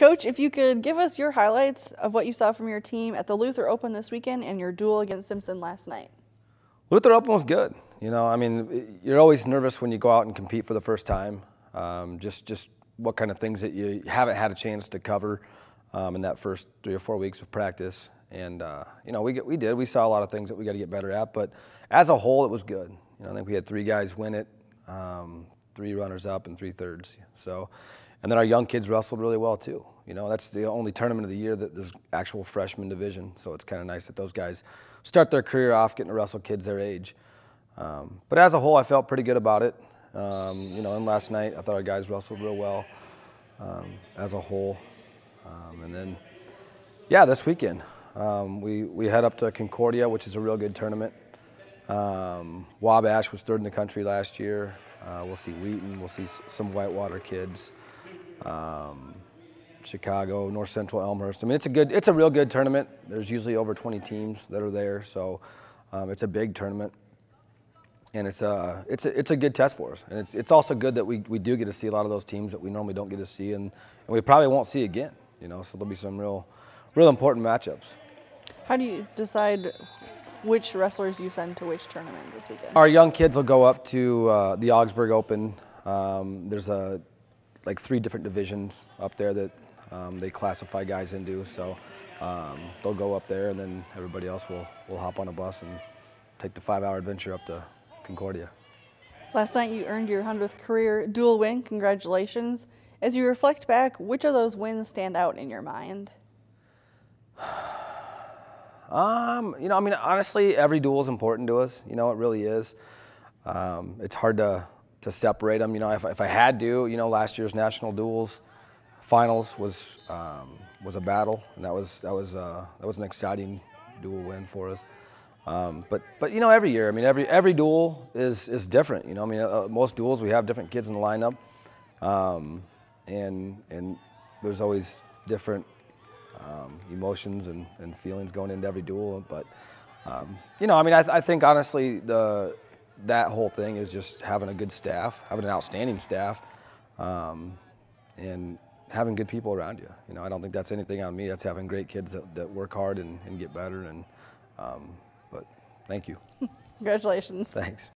Coach, if you could give us your highlights of what you saw from your team at the Luther Open this weekend and your dual against Simpson last night. Luther Open was good. You know, I mean, you're always nervous when you go out and compete for the first time. Um, just, just what kind of things that you haven't had a chance to cover um, in that first three or four weeks of practice. And uh, you know, we we did. We saw a lot of things that we got to get better at. But as a whole, it was good. You know, I think we had three guys win it, um, three runners up, and three thirds. So, and then our young kids wrestled really well too. You know, that's the only tournament of the year that there's actual freshman division. So it's kind of nice that those guys start their career off getting to wrestle kids their age. Um, but as a whole, I felt pretty good about it. Um, you know, and last night I thought our guys wrestled real well um, as a whole. Um, and then, yeah, this weekend um, we we head up to Concordia, which is a real good tournament. Um, Wabash was third in the country last year. Uh, we'll see Wheaton. We'll see some Whitewater kids. Um, Chicago, North Central, Elmhurst. I mean, it's a good, it's a real good tournament. There's usually over 20 teams that are there, so um, it's a big tournament, and it's a, it's a, it's a good test for us. And it's, it's also good that we, we do get to see a lot of those teams that we normally don't get to see, and, and we probably won't see again. You know, so there'll be some real, real important matchups. How do you decide which wrestlers you send to which tournament this weekend? Our young kids will go up to uh, the Augsburg Open. Um, there's a like three different divisions up there that um, they classify guys into. So um, they'll go up there, and then everybody else will will hop on a bus and take the five-hour adventure up to Concordia. Last night you earned your 100th career dual win. Congratulations. As you reflect back, which of those wins stand out in your mind? Um, you know, I mean, honestly, every dual is important to us. You know, it really is. Um, it's hard to, to separate them. You know, if, if I had to, you know, last year's national duals finals was um, was a battle, and that was that was uh, that was an exciting dual win for us. Um, but but you know, every year, I mean, every every dual is is different. You know, I mean, uh, most duals we have different kids in the lineup, um, and and there's always different um, emotions and, and, feelings going into every dual. But um, you know, I mean, I, th I, think honestly, the that whole thing is just having a good staff, having an outstanding staff, um, and having good people around you. You know, I don't think that's anything on me. That's having great kids that, that work hard and, and, get better. And um, but thank you. Congratulations. Thanks.